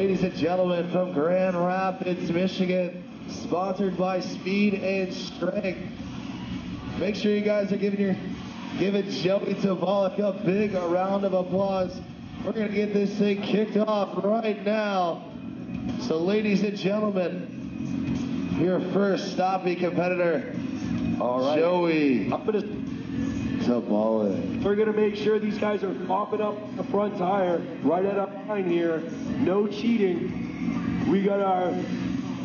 Ladies and gentlemen, from Grand Rapids, Michigan, sponsored by Speed and Strength. Make sure you guys are giving your giving Joey Tabalik a big round of applause. We're gonna get this thing kicked off right now. So, ladies and gentlemen, your first stopping competitor, All right. Joey I'm gonna, Tabalik. we're gonna make sure these guys are popping up the front tire right at our line here. No cheating. We got our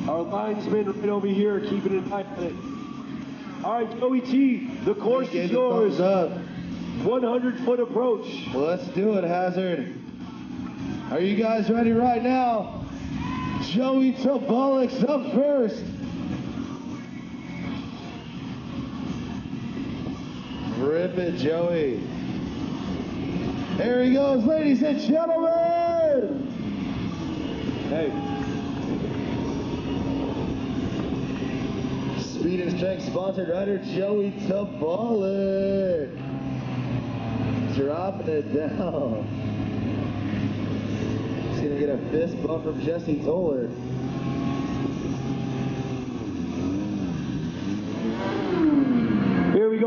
our linesman right over here keeping an eye on it. All right, Joey T, the course is yours. up. 100 foot approach. Well, let's do it, Hazard. Are you guys ready right now? Joey Tabalik's up first. Rip it, Joey. There he goes, ladies and gentlemen. Hey, Speed and Strength sponsored rider Joey Tabalik. Dropping it down. He's gonna get a fist bump from Jesse Toler.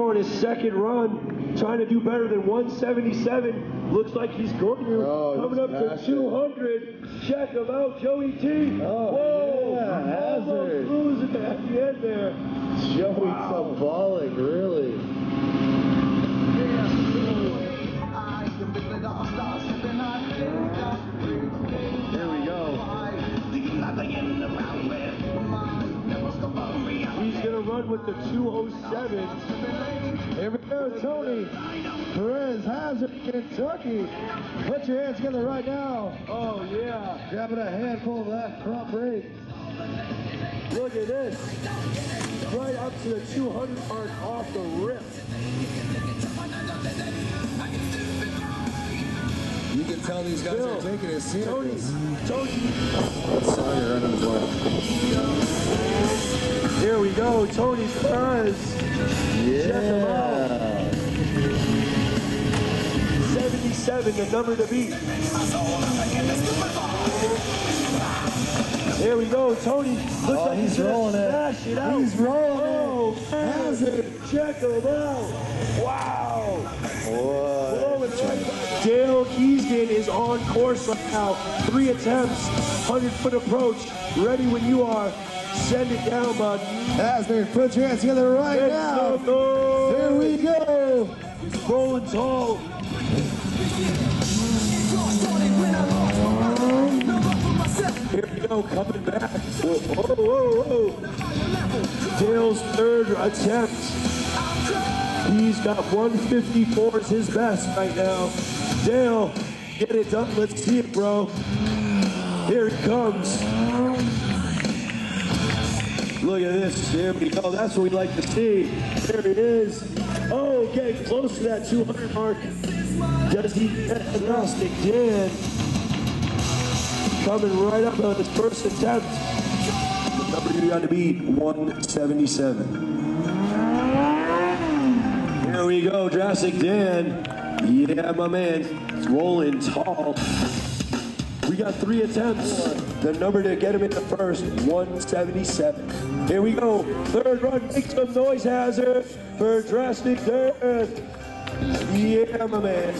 Here we go in his second run, trying to do better than 177. Looks like he's going to. Oh, Coming up to passing. 200. Check him out, Joey T. Oh, Whoa! yeah, Almost Hazard. losing at the end there. Joey Tabalik, really. Here we go. He's gonna run with the 207. Here we go, Tony. Perez Hazard, Kentucky. Put your hands together right now. Oh yeah. Grabbing a handful of that front brake. Look at this. Right up to the 200 mark off the rip. You can tell these guys Bill, are taking it Tony, serious. Tony. Sorry, you're running the Here we go, Tony Perez. Check him. Yeah. 77, the number to beat. There we go, Tony. Looks Oh, like he's rolling it. it out. He's rolling it. oh, Hazard. Check him out. Wow. By. Dale Keesgan is on course right now. Three attempts, 100 foot approach. Ready when you are. Send it down, bud. Hazard, put your hands together right Make now. noise. Here we go. Rolling tall. Coming back. Whoa, whoa, whoa. Dale's third attempt. He's got 154 as his best right now. Dale, get it done. Let's see it, bro. Here it comes. Look at this. We go. That's what we like to see. There it is. Oh, getting close to that 200 mark. Does he get agnostic? Dan coming right up on his first attempt. The number you got to beat 177. Here we go, Jurassic Dan. Yeah, my man. It's rolling tall. We got three attempts. The number to get him in the first, 177. Here we go. Third run, make some noise hazard for Drastic Dan. Yeah, my man.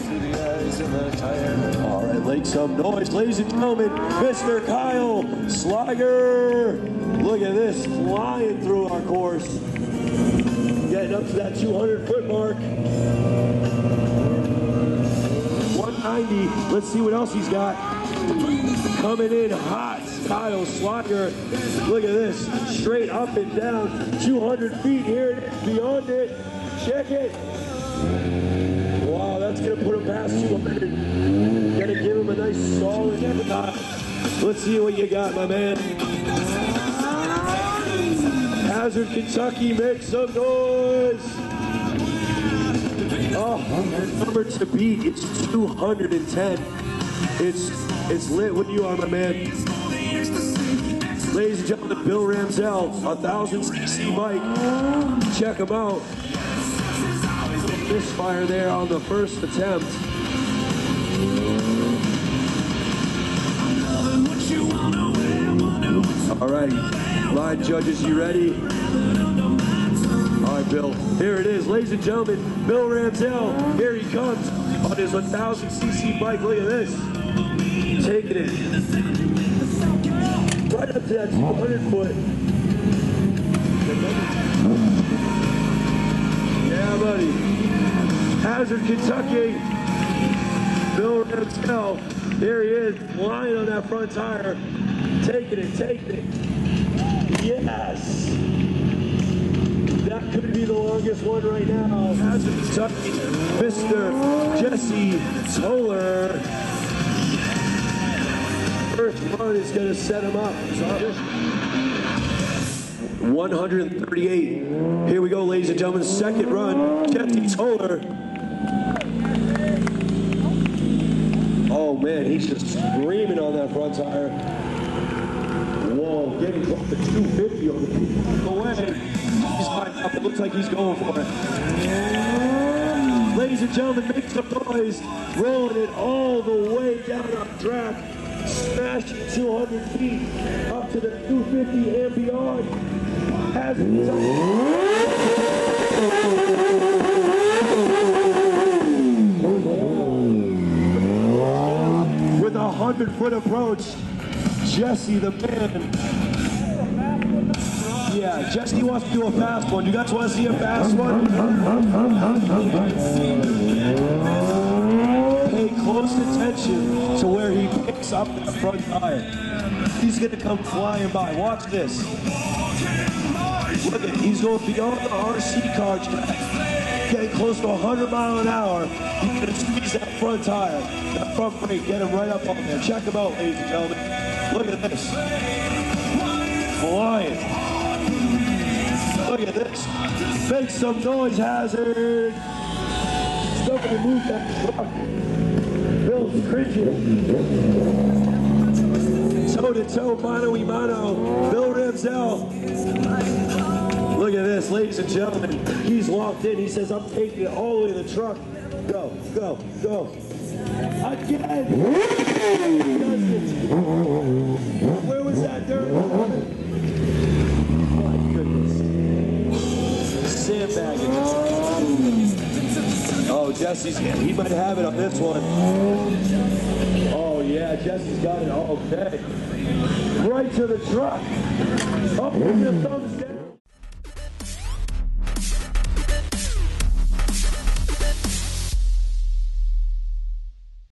All right, make some noise. Ladies and gentlemen, Mr. Kyle Sliger. Look at this, flying through our course. Getting up to that 200 foot mark. 190. Let's see what else he's got. Coming in hot, Kyle Sliger. Look at this, straight up and down, 200 feet here, beyond it. Check it. Wow, that's gonna put him past 200. Gonna give him a nice solid. Let's see what you got, my man. Hazard, Kentucky, make some noise. Oh, number to beat, it's 210. It's it's lit when you are, my man. Ladies and gentlemen, Bill Ramsell, a thousand cc bike. Check him out. Misfire there on the first attempt. All right, line judges, you ready? All right, Bill. Here it is, ladies and gentlemen. Bill Ramsell. Here he comes on his 1,000cc bike. Look at this. Taking it right up to that 200 foot. Yeah, buddy. Hazard, Kentucky. Bill Ramsell. Here he is, lying on that front tire. Taking it, taking it. Yes. That could be the longest one right now. Hazard, Kentucky. Mr. Jesse Toler. First run is going to set him up. 138. Here we go, ladies and gentlemen. Second run, Jesse Toler. Oh man, he's just screaming on that front tire. Whoa, getting close to 250 on the away. He's climbing up. It looks like he's going for it. Ladies and gentlemen, make some noise. Rolling it all the way down on track. Smashing 200 feet up to the 250 and beyond. Has with a hundred foot approach, Jesse the man. Yeah, Jesse wants to do a fast one. You guys want to see a fast one? Pay close attention to where he picks up that front tire. He's gonna come flying by. Watch this. Look at, he's going beyond the RC car track, getting close to 100 mile an hour. That front tire, that front brake, get him right up on there. Check him out, ladies and gentlemen. Look at this. Flying. Look at this. Make some noise, Hazard. Somebody move that truck. Bill's cringing. Toe to toe, mano a mano. Bill Ramsell. Look at this, ladies and gentlemen. He's locked in. He says, I'm taking it all the way to the truck. Go, go, go. Again. Where was that dirt? My goodness. Sandbagging. Oh, Jesse's, he might have it on this one. Oh, yeah, Jesse's got it. Oh, okay. Right to the truck. Up with your thumbs down.